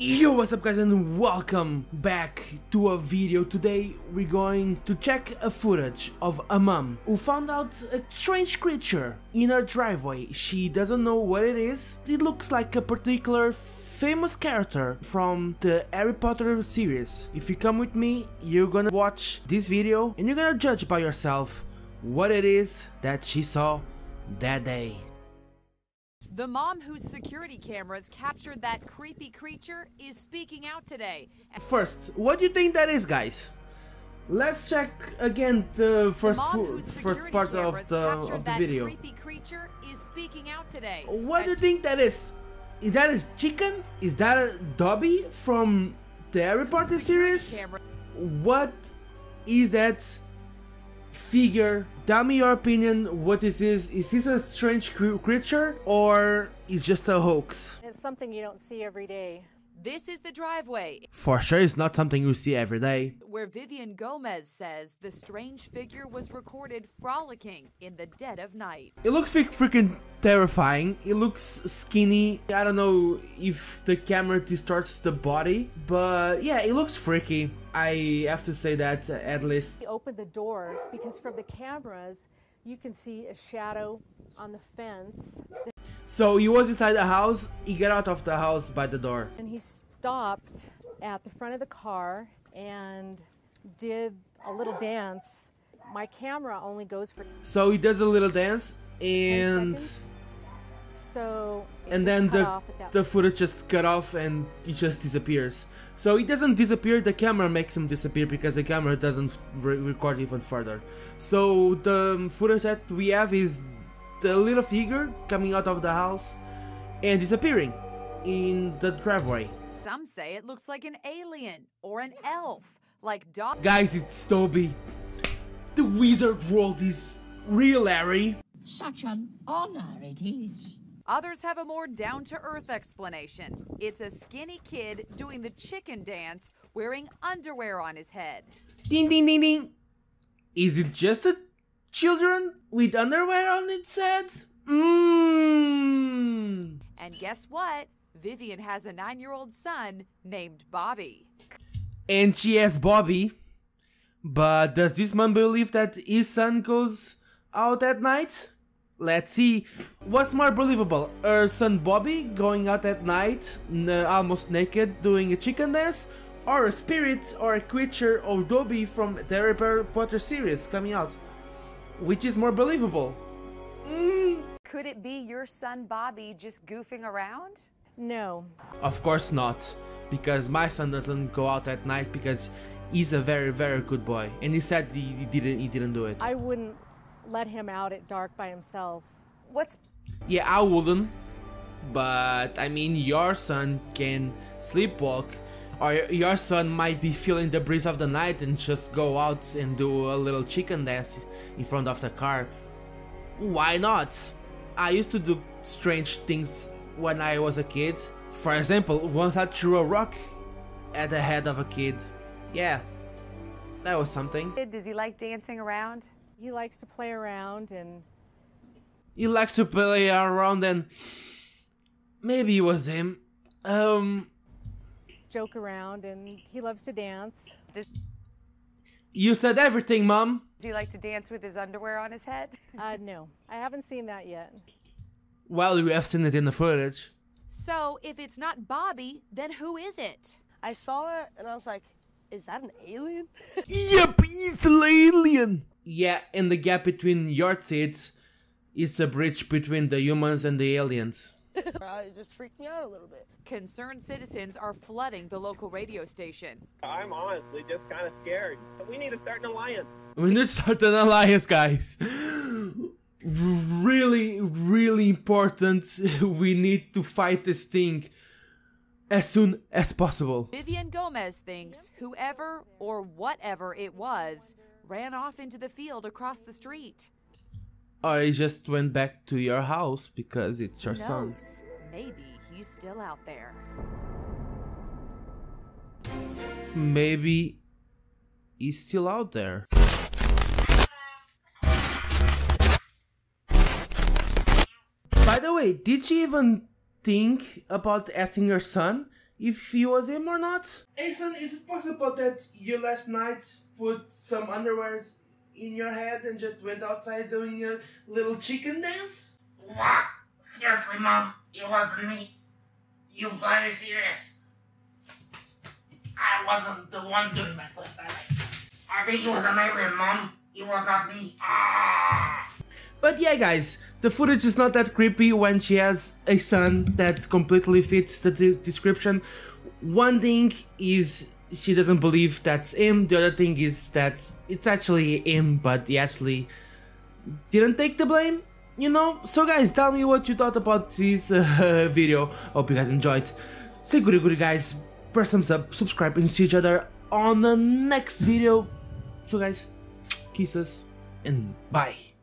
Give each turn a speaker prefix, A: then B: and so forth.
A: Yo, what's up guys and welcome back to a video. Today we're going to check a footage of a mom who found out a strange creature in her driveway. She doesn't know what it is. It looks like a particular famous character from the Harry Potter series. If you come with me, you're gonna watch this video and you're gonna judge by yourself what it is that she saw that day.
B: The mom whose security cameras captured that creepy creature is speaking out today.
A: First, what do you think that is, guys? Let's check again the first
B: whose
A: first part of the of the video.
B: creepy creature is speaking out today.
A: What do you think that is? Is that a chicken? Is that a Dobby from the Harry Potter series? What is that figure? Tell me your opinion. What this is? Is this a strange cre- creature or is just a hoax?
C: It's something you don't see every day.
B: This is the driveway
A: For sure, it's not something you see every day.
B: where Vivian Gomez says the strange figure was recorded frolicking in the dead of night.
A: It looks freak- freaking terrifying. It looks skinny. I don't know if the camera distorts the body, but yeah, it looks freaky. I have to say that uh, at least.
C: You open the door because from the cameras, you can see a shadow on the fence.
A: So he was inside the house. He got out of the house by the door.
C: And he stopped at the front of the car and did a little dance. My camera only goes for
A: So he does a little dance, and.
C: So it
A: and then the
C: off at that
A: the footage just cut off and he just disappears. So he doesn't disappear. The camera makes him disappear because the camera doesn't re- record even further. So the footage that we have is the little figure coming out of the house and disappearing in the driveway.
B: Some say it looks like an alien or an elf, like Doc.
A: Guys, it's Dobby. The wizard world is real, Harry.
D: Such an honor it is.
B: Others have a more down to earth explanation. It's a skinny kid doing the chicken dance wearing underwear on his head.
A: Ding ding ding ding. Is it just a children with underwear on its head? Mmm.
B: And guess what? Vivian has a nine year old son named Bobby.
A: And she has Bobby. But does this man believe that his son goes out at night? Let's see. What's more believable? Her son Bobby going out at night, n- almost naked, doing a chicken dance? Or a spirit or a creature or Dobby from the Harry Potter series coming out? Which is more believable? Mm,
B: Could it be your son Bobby just goofing around?
C: No,
A: Of course not, because my son doesn't go out at night because he's a very very good boy, and he said he, he didn't he didn't do it.
C: I wouldn't let him out at dark by himself.
B: What's
A: Yeah, I wouldn't, but I mean your son can sleepwalk, or your son might be feeling the breeze of the night and just go out and do a little chicken dance in front of the car. Why not? I used to do strange things when I was a kid. For example, once I threw a rock at the head of a kid. Yeah, that was something.
B: does he like dancing around?
C: He likes to play around and
A: He likes to play around and maybe it was him. Um,
C: joke around, and he loves to dance.
B: Does,
A: you said everything, mom.
B: does he like to dance with his underwear on his head?
C: Uh, no, I haven't seen that yet.
A: Well, we have seen it in the footage.
B: So if it's not Bobby, then who is it?
E: I saw it and I was like, is that an alien?
A: Yep, it's an alien. Yeah, and the gap between your tits is a bridge between the humans and the aliens.
E: uh, it just freaked me out a little bit.
B: Concerned citizens are flooding the local radio station.
F: I'm honestly just kind of scared. We need to start an alliance.
A: We need to start an alliance, guys. Really, really important. We need to fight this thing as soon as possible.
B: Vivian Gomez thinks whoever or whatever it was ran off into the field across the street.
A: Or he just went back to your house because it's your son.
B: Maybe he's still out there.
A: Maybe he's still out there. By the way, did you even think about asking your son if he was him or not. Asen, is it possible that you last night put some underwears in your head and just went outside doing a little chicken dance?
G: What? Seriously, Mom, it wasn't me. You very serious? I wasn't the one doing that last night. I think it was an alien, Mom. It was not me. Ah!
A: But yeah, guys, the footage is not that creepy when she has a son that completely fits the de- description. One thing is she doesn't believe that's him. The other thing is that it's actually him, but he actually didn't take the blame. You know. So guys, tell me what you thought about this uh, video. Hope you guys enjoyed. Say goody goody, guys. Press thumbs up, subscribe, and see each other on the next video. So guys, kisses and bye.